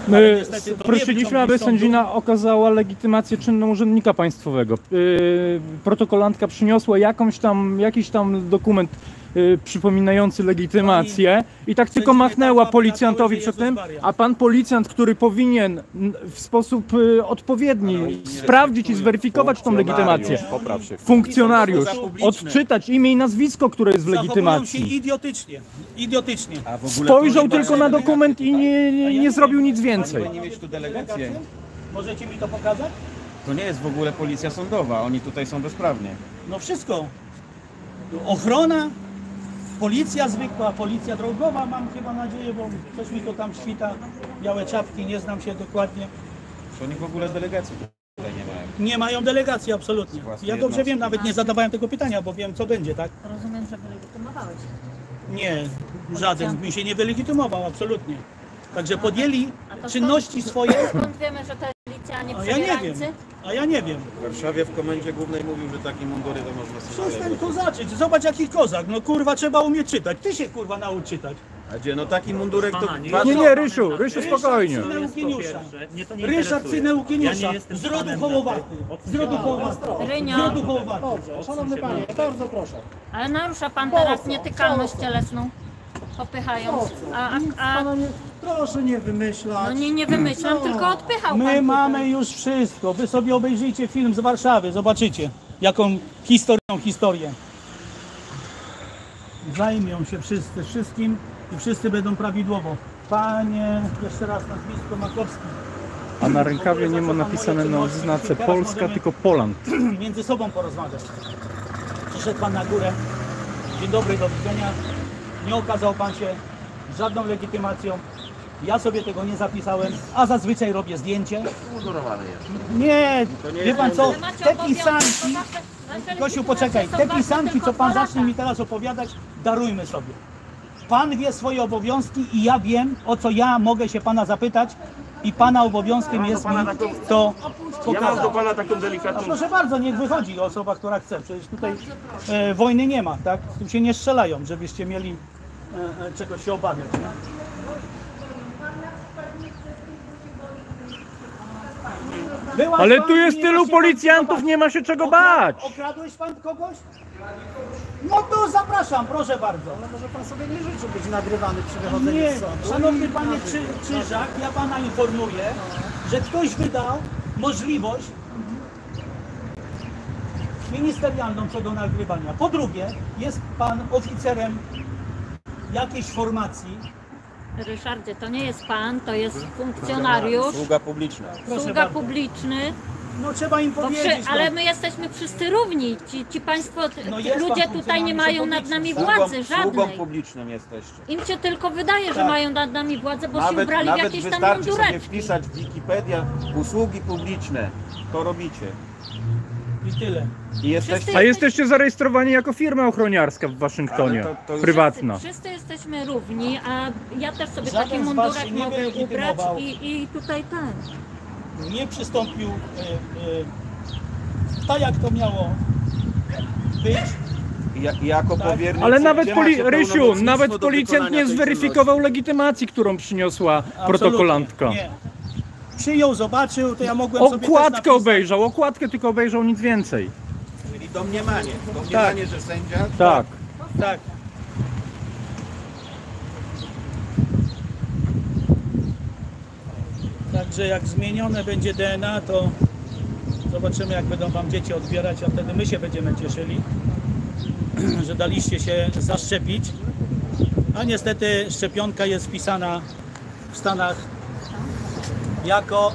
My prosiliśmy, aby sędzina okazała legitymację czynną urzędnika państwowego. Yy, protokolantka przyniosła jakąś tam, jakiś tam dokument yy, przypominający legitymację i tak tylko machnęła policjantowi przed tym, a pan policjant, który powinien w sposób yy, odpowiedni sprawdzić i zweryfikować tą legitymację, funkcjonariusz, odczytać imię i nazwisko, które jest w Zachowują się legitymacji. idiotycznie. Idiotycznie. Spojrzał tylko na dokument i nie, nie, nie zrobił nic więcej. nie mieć tu delegację. Możecie mi to pokazać? To nie jest w ogóle policja sądowa, oni tutaj są bezprawnie. No wszystko. Ochrona, policja zwykła, policja drogowa mam chyba nadzieję, bo coś mi to tam świta. Białe czapki, nie znam się dokładnie. To oni w ogóle delegacji tutaj nie mają. Nie mają delegacji absolutnie. Ja dobrze wiem, nawet nie zadawałem tego pytania, bo wiem co będzie, tak? Rozumiem, że wylegitymowałeś. Nie, żaden mi się nie wylegitymował, absolutnie. Także podjęli czynności swoje. Skąd wiemy, że to jest policja a nie A ja nie wiem. A ja nie wiem. W Warszawie w komendzie głównej mówił, że takie mundury to można sobie Przestań naleźć. kozaczyć. Zobacz jaki kozak. No kurwa trzeba umieć czytać. Ty się kurwa naucz czytać. A gdzie? No taki mundurek to... Pana, nie dwa- Nie, nie, Rysiu, Rysiu, spokojnie. Ryszard Syna Eugeniusza. Mnie to nie Ryszard interesuje. Ja nie jestem Z rodu Z rodu Hołowaty. Z Rynio, rodu Hołowaty. Dobrze, szanowny panie, bardzo proszę. ale narusza pan teraz nietykalność cielesną, popychając. A, a, a nie, proszę nie no wymyślać. nie, nie wymyślam, tylko odpychał pan My tutaj. mamy już wszystko. Wy sobie obejrzyjcie film z Warszawy. Zobaczycie jaką historią historię. Zajmią się wszyscy wszystkim i wszyscy będą prawidłowo. Panie, jeszcze raz nazwisko Makowski. A na rękawie nie ma napisane na oznace Polska, tylko Poland. między sobą porozmawiać. Przyszedł pan na górę. Dzień dobry, do widzenia. Nie okazał pan się żadną legitymacją. Ja sobie tego nie zapisałem, a zazwyczaj robię zdjęcie. Mundurowany jest. Nie, wie pan co, Ale macie te obowiązek, pisanki, zawsze- zawsze Gosiu poczekaj, są te ważne pisanki tylko co pan dwa zacznie lata. mi teraz opowiadać, darujmy sobie. Pan wie swoje obowiązki i ja wiem, o co ja mogę się pana zapytać i pana obowiązkiem jest mi to Ja mam do pokazać. pana taką delikatną proszę bardzo, niech wychodzi osoba, która chce. Przecież tutaj e, wojny nie ma, tak? Tu się nie strzelają, żebyście mieli e, e, czegoś się obawiać. Nie? Była Ale tu jest tylu policjantów, nie ma się czego bać. bać. Okra- Okradłeś pan kogoś? No to zapraszam, proszę bardzo. Ale może pan sobie nie życzy być nagrywany przy wychodzeniu Nie, z sądu. szanowny panie Krzy, Krzyżak, ja pana informuję, że ktoś wydał możliwość ministerialną co do nagrywania. Po drugie, jest pan oficerem jakiejś formacji. Ryszardzie, to nie jest pan, to jest funkcjonariusz, Sługa publiczna. Proszę sługa bardzo. publiczny. No trzeba im Bo powiedzieć. przy, ale no. my jesteśmy wszyscy równi. Ci, ci państwo, No jest pan ludzie tutaj nie mają nad nami władzy Sługą, sługą żadnej. publicznym jesteście. Im się tylko wydaje, że Tak. mają nad nami władzę, bo się Nawet, ubrali w nawet jakieś tam wystarczy sobie mundureczki. wpisać w Wikipedia usługi publiczne. To robicie. I tyle. I. Wszyscy A jesteście zarejestrowani jako firma ochroniarska w Waszyngtonie. Ale to- to już- Prywatna. Wszyscy jesteśmy równi, a ja też sobie Żaden taki z was mundurek się nie mogę ubrać wylegitymował. i, i tutaj ten. Nie przystąpił e, e, tak jak to miało być. Ja, jako Tak. powiernik Ale nawet poli- macie Rysiu, pełnomocnictwo nawet do policjant wykonania nie tej zweryfikował legitymacji, którą przyniosła Absolutnie. protokolantka. Nie. Przyjął, zobaczył, to ja mogłem sobie też Okładkę obejrzał, okładkę tylko obejrzał, nic więcej. Czyli domniemanie. Domniemanie, że sędzia... Tak. Tak. Także jak zmienione będzie DNA, to zobaczymy jak będą Wam dzieci odbierać, a wtedy my się będziemy cieszyli, że daliście się zaszczepić. A niestety szczepionka jest wpisana w Stanach jako...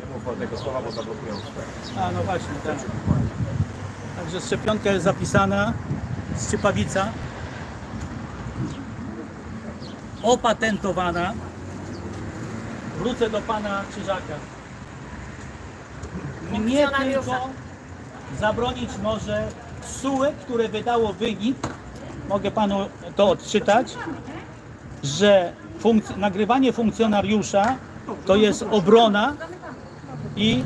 Nie mów tego słowa, bo zablokują A no właśnie, tak. Także szczepionka jest zapisana, szczypawica, opatentowana. Wrócę do pana Krzyżaka. Mnie tylko zabronić może SUE, które wydało wynik, mogę panu to odczytać, że funkc- nagrywanie funkcjonariusza to jest obrona i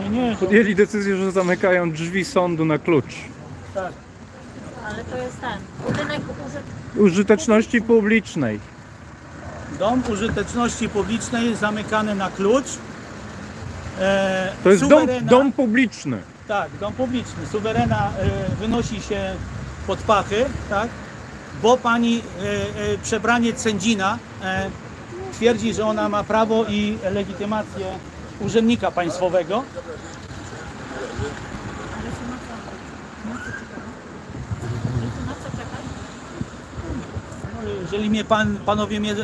nie, nie, że- Podjęli decyzję, że zamykają drzwi sądu na klucz. tak. Ale to jest ten. Budynek użyt... Użyteczności publicznej. Dom użyteczności publicznej zamykany na klucz. E, To jest dom, suwerena- dom publiczny. Tak, dom publiczny. Suwerena e, wynosi się pod pachy, tak? Bo pani e, e, przebraniec sędzina e, twierdzi, że ona ma prawo i legitymację urzędnika państwowego. No, Jeżeli mnie pan, panowie mnie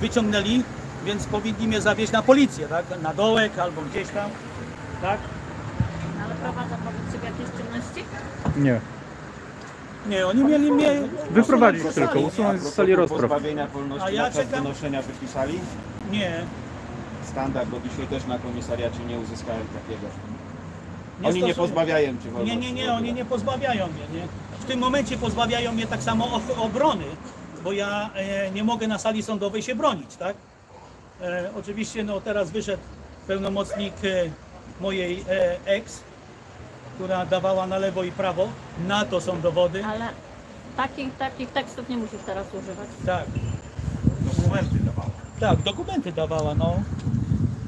wyciągnęli, więc powinni mnie zawieźć na policję, tak? Na dołek albo gdzieś tam, tak? Ale prowadza policję w jakieś czynności? Nie. Nie, oni mieli mnie Wyprowadzić usunąć z tylko, sali. usunąć z sali rozpraw. Pozbawienia wolności A ja na czas czekam- wynoszenia wypisali? Nie, Standard, bo dzisiaj też na komisariacie nie uzyskałem takiego. Nie Oni nie pozbawiają cię Nie, wolności. nie, nie, oni nie pozbawiają mnie, nie? W tym momencie pozbawiają mnie tak samo obrony, bo ja e, nie mogę na sali sądowej się bronić, tak? E, oczywiście, no teraz wyszedł pełnomocnik e, mojej e, ex, która dawała na lewo i prawo. Na to są dowody. Ale takich, takich tekstów nie musisz teraz używać. Tak. Dokumenty dawała. Tak, dokumenty dawała, no.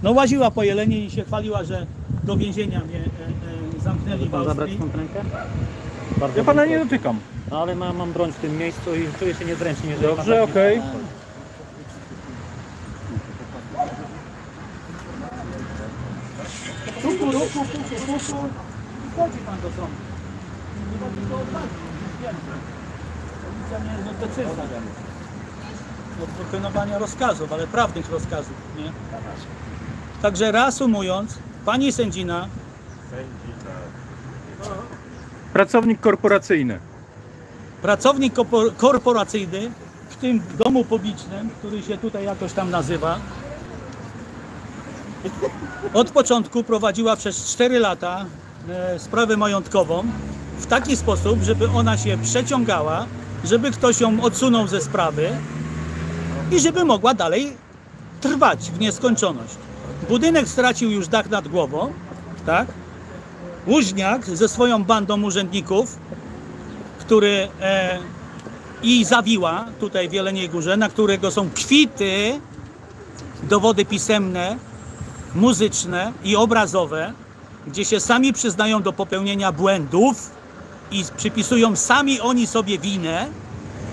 No łaziła po Jelenie i się chwaliła, że do więzienia mnie e, e, zamknęli w Pan zabrać Austrii. tą rękę? Bardzo Ja pana nie dziękuję. dotykam. No, ale mam, mam broń w tym miejscu i czuję się niezręcznie. jeżeli pan Dobrze, tak nie- okej. Ruku, ruku, puku, puku. Wchodzi pan do sądu. Chyba tylko odwadzi, nie wiem. Policja nie jest od decyzji. Od wykonywania rozkazów, ale prawnych rozkazów, nie? Także reasumując, pani sędzina Pracownik korporacyjny. pracownik korpo- korporacyjny w tym domu publicznym, który się tutaj jakoś tam nazywa, od początku prowadziła przez 4 lata e, sprawę majątkową w taki sposób, żeby ona się przeciągała, żeby ktoś ją odsunął ze sprawy i żeby mogła dalej trwać w nieskończoność. Budynek stracił już dach nad głową, tak? Łuźniak ze swoją bandą urzędników który e, i zawiła tutaj w Jeleniej Górze, na którego są kwity, dowody pisemne, muzyczne i obrazowe, gdzie się sami przyznają do popełnienia błędów i przypisują sami oni sobie winę.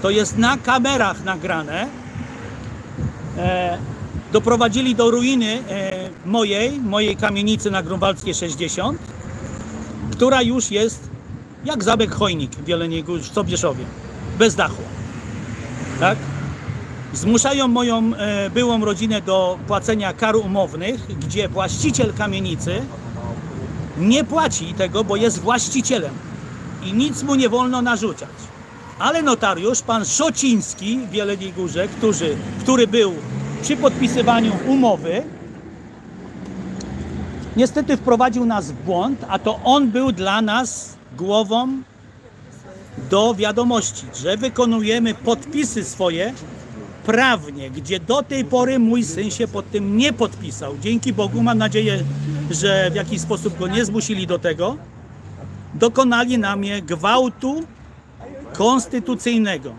To jest na kamerach nagrane. E, doprowadzili do ruiny e, mojej, mojej kamienicy na Grunwaldzkiej 60, która już jest jak zabieg chojnik w Jeleniej Górze, w Sobieszowie, bez dachu. Tak? Zmuszają moją e, byłą rodzinę do płacenia kar umownych, gdzie właściciel kamienicy nie płaci tego, bo jest właścicielem i nic mu nie wolno narzucać. Ale notariusz, pan Szociński w Jeleniej Górze, który, który był przy podpisywaniu umowy, niestety wprowadził nas w błąd, a to on był dla nas głową do wiadomości, że wykonujemy podpisy swoje prawnie, gdzie do tej pory mój syn się pod tym nie podpisał. Dzięki Bogu mam nadzieję, że w jakiś sposób go nie zmusili do tego. Dokonali na mnie gwałtu konstytucyjnego.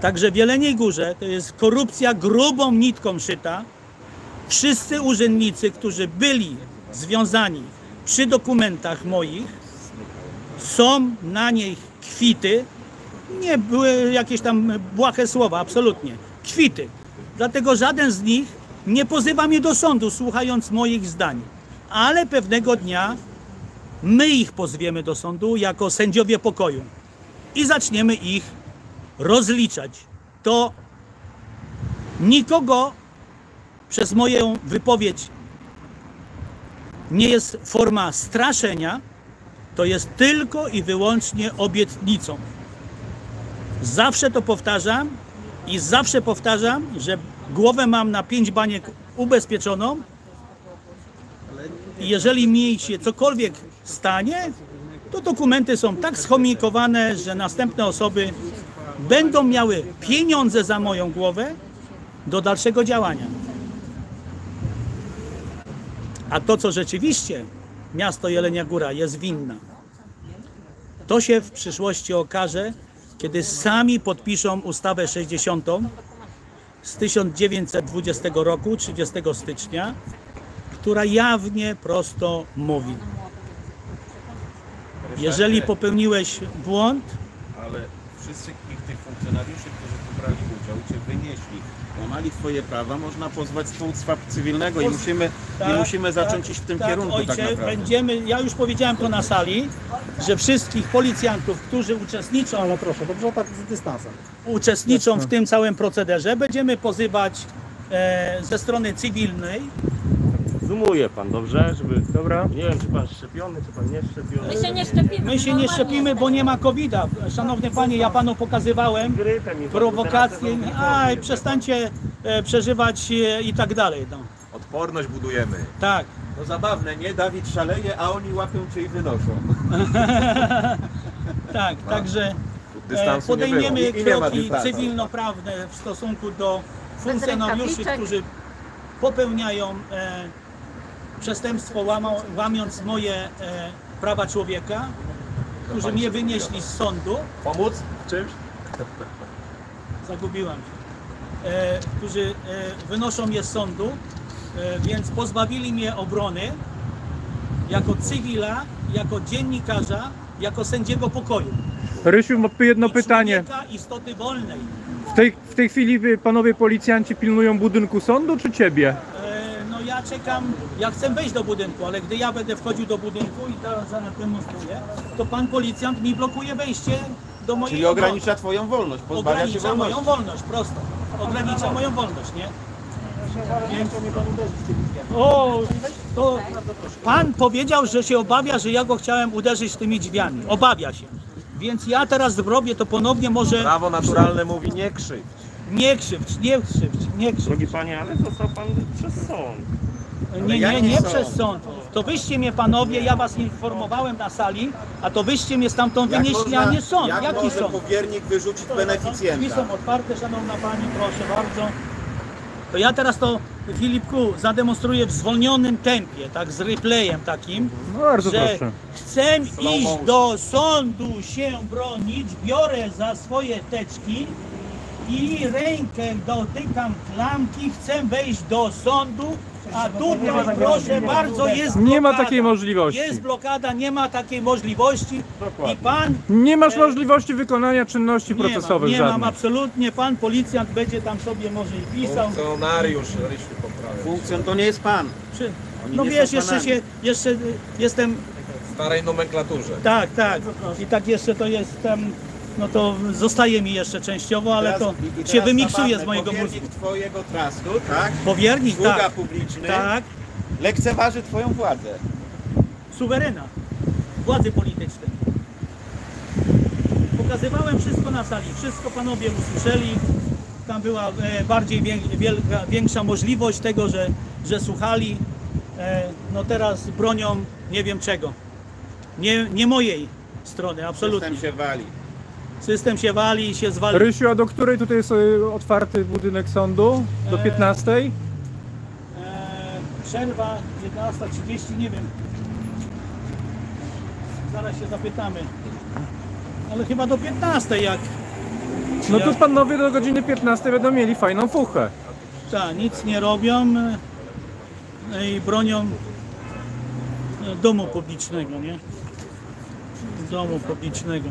Także w Jeleniej Górze to jest korupcja grubą nitką szyta. Wszyscy urzędnicy, którzy byli związani przy dokumentach moich, są na niej kwity. Nie były jakieś tam błahe słowa, absolutnie. Kwity. Dlatego żaden z nich nie pozywa mnie do sądu, słuchając moich zdań. Ale pewnego dnia my ich pozwiemy do sądu jako sędziowie pokoju i zaczniemy ich rozliczać. To nikogo przez moją wypowiedź nie jest forma straszenia, to jest tylko i wyłącznie obietnicą. Zawsze to powtarzam i zawsze powtarzam, że głowę mam na pięć baniek ubezpieczoną jeżeli mi się cokolwiek stanie, to dokumenty są tak schomikowane, że następne osoby będą miały pieniądze za moją głowę do dalszego działania. A to, co rzeczywiście miasto Jelenia Góra jest winna, to się w przyszłości okaże, kiedy sami podpiszą ustawę 60 z 1920 roku, 30 stycznia, która jawnie prosto mówi: Jeżeli popełniłeś błąd, Ale wszystkich tych funkcjonariuszy, którzy tu brali udział i cię wynieśli, łamali swoje prawa, można pozwać z powództwa cywilnego i musimy, tak, i musimy zacząć tak, iść w tym tak, kierunku ojcze, tak naprawdę. będziemy, ja już powiedziałem to na sali, że wszystkich policjantów, którzy uczestniczą, Ale proszę, dobrze tak z dystansem. uczestniczą w tym całym procederze, będziemy pozywać e, ze strony cywilnej. Zoomuje pan, dobrze? Żeby... Dobra. Nie wiem, czy pan szczepiony, czy pan nie szczepiony. My się nie szczepimy. My się nie szczepimy, bo nie ma COVID-a. Szanowny panie, ja panu pokazywałem i prowokacje. Aj, przestańcie e, przeżywać e, i tak dalej. No. Odporność budujemy. Tak. To zabawne, nie? Dawid szaleje, a oni łapią cię i wynoszą. Tak, także e, Dystansu podejmiemy nie było. I, i nie ma kroki dystansu. cywilnoprawne w stosunku do funkcjonariuszy, którzy popełniają e, przestępstwo łamał, łamiąc moje e, prawa człowieka, którzy mnie wynieśli z sądu. Pomóc w czymś? Zagubiłam się. E, którzy e, wynoszą mnie z sądu, e, więc pozbawili mnie obrony jako cywila, jako dziennikarza, jako sędziego pokoju. Rysiu, ma jedno I pytanie. istoty wolnej. W tej, w tej chwili panowie policjanci pilnują budynku sądu czy ciebie? No ja czekam, ja chcę wejść do budynku, ale gdy ja będę wchodził do budynku i teraz zaraz demonstruję, to pan policjant mi blokuje wejście do mojej Czyli obrony. ogranicza twoją wolność, pozbawia cię Ogranicza wolności. moją wolność, prosto. Ogranicza moją wolność, nie? Więc... O, to pan powiedział, że się obawia, że ja go chciałem uderzyć tymi drzwiami. Obawia się. Więc ja teraz zrobię to ponownie, może Prawo naturalne mówi nie krzywdź. Nie krzywdź, nie krzywdź, nie krzywdź. Drogi panie, ale został pan przez sąd. Nie, nie, nie przez sąd. To wyście mnie panowie, ja was informowałem na sali, a to wyście mnie stamtąd Jak wynieśli, można- a nie sąd. Jak Jaki może sąd? powiernik wyrzucić Drzwi beneficjenta? są otwarte, szanowna pani, proszę bardzo. To ja teraz to, Filipku, zademonstruję w zwolnionym tempie, tak z replayem takim, No bardzo że proszę. chcę Slow iść motion. do sądu się bronić, biorę za swoje teczki i rękę dotykam klamki, chcę wejść do sądu, a tutaj proszę bardzo jest Nie ma blokada. takiej możliwości. Jest blokada, nie ma takiej możliwości i pan Nie masz możliwości wykonania czynności nie mam, procesowych nie mam żadnych. absolutnie, pan policjant będzie tam sobie może i pisał. Funkcjonariusz Rysiu poprawia. Funkcjon to nie jest pan. Czy, no nie wiesz, jeszcze się, jeszcze y, jestem, W starej nomenklaturze. tak, tak, i tak jeszcze to jestem, no to zostaje mi jeszcze częściowo, ale to i- teraz się wymiksuje zabawne, z mojego mózgu. Powiernik twojego trustu, tak? Powiernik, Sługa tak, publiczny tak, lekceważy twoją władzę. suwerena władzy politycznej. Pokazywałem wszystko na sali, wszystko panowie usłyszeli. Tam była e, bardziej wielka, większa możliwość tego, że, że słuchali. E, no teraz bronią nie wiem czego. Nie, nie mojej strony, absolutnie. System się wali. System się wali i się zwali. Rysiu, a do której tutaj jest y, otwarty budynek sądu? Do E, 15? E, przerwa 11.30, nie wiem. Zaraz się zapytamy. Ale chyba do 15 jak. No to panowie do godziny 15 będą mieli fajną fuchę. Tak, nic nie robią e, i bronią e, domu publicznego, nie? Domu publicznego.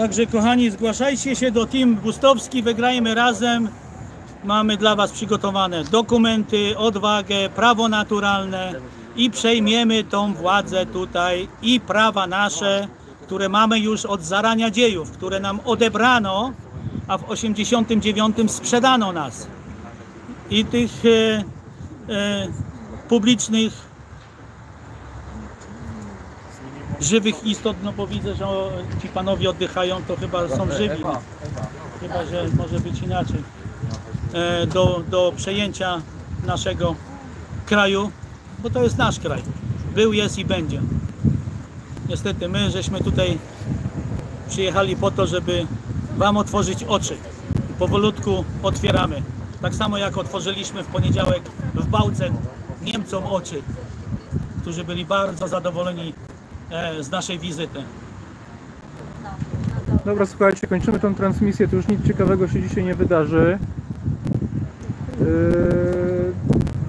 Także kochani, zgłaszajcie się do Team Bustowski, wygrajmy razem. Mamy dla Was przygotowane dokumenty, odwagę, prawo naturalne i przejmiemy tą władzę tutaj i prawa nasze, które mamy już od zarania dziejów, które nam odebrano, a w 89 sprzedano nas. I tych e, e, publicznych żywych istot, no bo widzę, że ci panowie oddychają, to chyba są żywi. Chyba, że może być inaczej. E, do, do przejęcia naszego kraju, bo to jest nasz kraj. Był, jest i będzie. Niestety my żeśmy tutaj przyjechali po to, żeby Wam otworzyć oczy. Powolutku otwieramy. Tak samo jak otworzyliśmy w poniedziałek w Bałce Niemcom oczy, którzy byli bardzo zadowoleni z naszej wizyty. Dobra, słuchajcie, kończymy tą transmisję, to już nic ciekawego się dzisiaj nie wydarzy. Yy,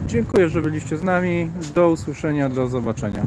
dziękuję, że byliście z nami. Do usłyszenia, do zobaczenia.